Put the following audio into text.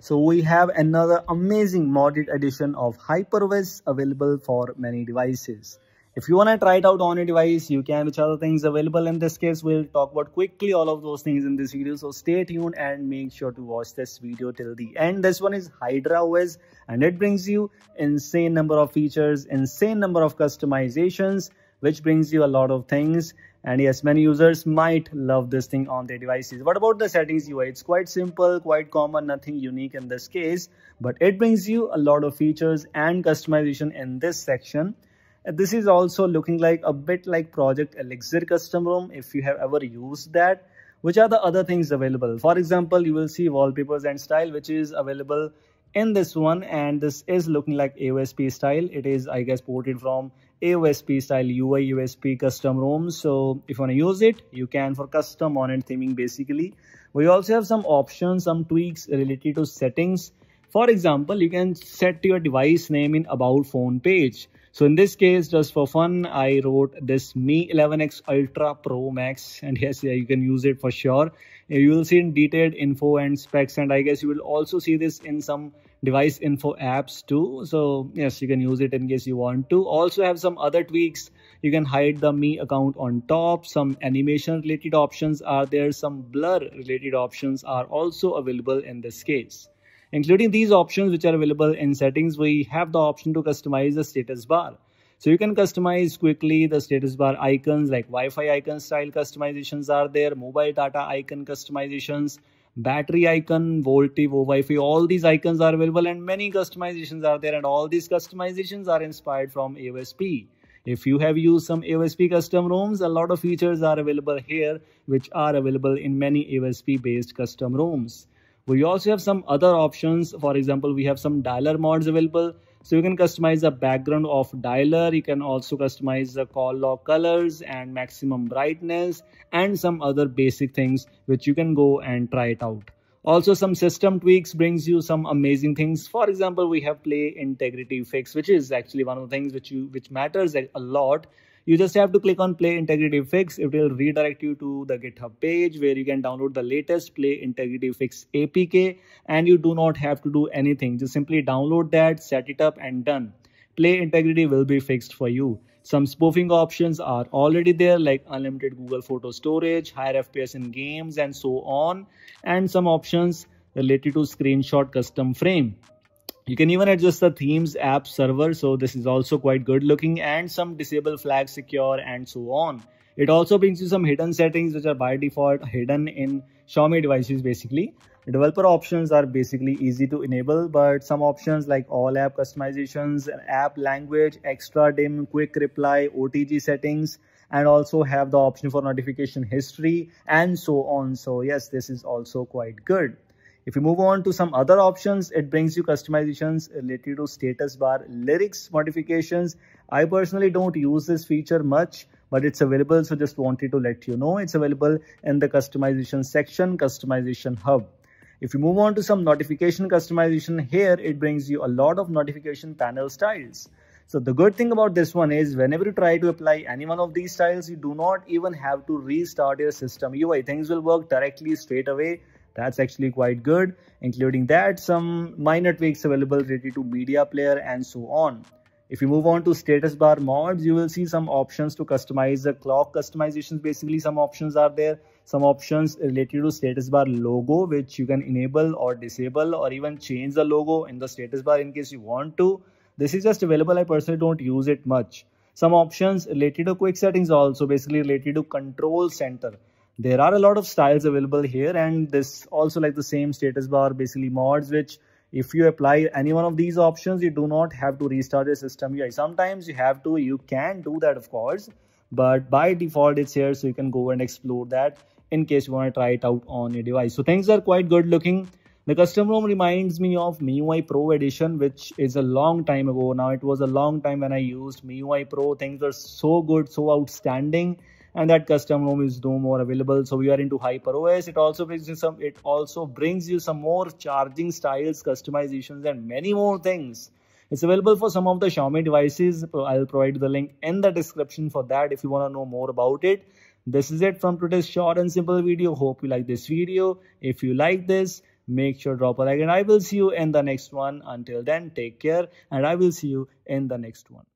So we have another amazing modded edition of HyperOS available for many devices. If you want to try it out on a device, you can, which other things available in this case. We'll talk about quickly all of those things in this video. So stay tuned and make sure to watch this video till the end. This one is Hydra OS and it brings you insane number of features, insane number of customizations, which brings you a lot of things. And yes, many users might love this thing on their devices. What about the settings UI? It's quite simple, quite common, nothing unique in this case, but it brings you a lot of features and customization in this section this is also looking like a bit like project elixir custom ROM if you have ever used that which are the other things available for example you will see wallpapers and style which is available in this one and this is looking like AOSP style. It is I guess ported from AOSP style UI USP custom ROM so if you want to use it you can for custom on and theming basically. We also have some options some tweaks related to settings. For example you can set your device name in about phone page. So in this case, just for fun, I wrote this Mi 11X Ultra Pro Max. And yes, yeah, you can use it for sure. You will see in detailed info and specs and I guess you will also see this in some device info apps too. So yes, you can use it in case you want to. Also have some other tweaks. You can hide the Mi account on top. Some animation related options are there. Some blur related options are also available in this case. Including these options which are available in settings, we have the option to customize the status bar. So you can customize quickly the status bar icons like Wi-Fi icon style customizations are there, mobile data icon customizations, battery icon, VoLTE, Wi-Fi, all these icons are available and many customizations are there and all these customizations are inspired from AOSP. If you have used some AOSP custom ROMs, a lot of features are available here which are available in many AOSP based custom ROMs. We also have some other options. For example, we have some dialer mods available. So you can customize the background of dialer. You can also customize the call log colors and maximum brightness and some other basic things which you can go and try it out. Also some system tweaks brings you some amazing things. For example, we have play integrity fix, which is actually one of the things which you which matters a lot you just have to click on play integrity fix. It will redirect you to the github page where you can download the latest play integrity fix apk and you do not have to do anything. Just simply download that set it up and done. Play integrity will be fixed for you. Some spoofing options are already there like unlimited google photo storage higher fps in games and so on. And some options related to screenshot custom frame you can even adjust the themes app server. So this is also quite good looking and some disable flag secure and so on. It also brings you some hidden settings which are by default hidden in Xiaomi devices basically. Developer options are basically easy to enable, but some options like all app customizations, app language, extra dim, quick reply, OTG settings, and also have the option for notification history and so on. So yes, this is also quite good. If you move on to some other options, it brings you customizations related to status bar lyrics modifications. I personally don't use this feature much, but it's available. So just wanted to let you know it's available in the customization section, customization hub. If you move on to some notification customization here, it brings you a lot of notification panel styles. So the good thing about this one is whenever you try to apply any one of these styles, you do not even have to restart your system UI. Things will work directly straight away that's actually quite good, including that some minor tweaks available related to media player and so on. If you move on to status bar mods, you will see some options to customize the clock customizations. Basically, some options are there. Some options related to status bar logo, which you can enable or disable or even change the logo in the status bar in case you want to. This is just available. I personally don't use it much. Some options related to quick settings also basically related to control center there are a lot of styles available here and this also like the same status bar basically mods which if you apply any one of these options you do not have to restart your system UI. sometimes you have to you can do that of course but by default it's here so you can go and explore that in case you want to try it out on your device. So things are quite good looking. The custom ROM reminds me of MIUI Pro edition which is a long time ago. Now it was a long time when I used MIUI Pro. Things were so good so outstanding and that custom ROM is no more available. So we are into HyperOS. It also brings you some. It also brings you some more charging styles, customizations, and many more things. It's available for some of the Xiaomi devices. I'll provide the link in the description for that if you want to know more about it. This is it from today's short and simple video. Hope you like this video. If you like this, make sure drop a like and i will see you in the next one until then take care and i will see you in the next one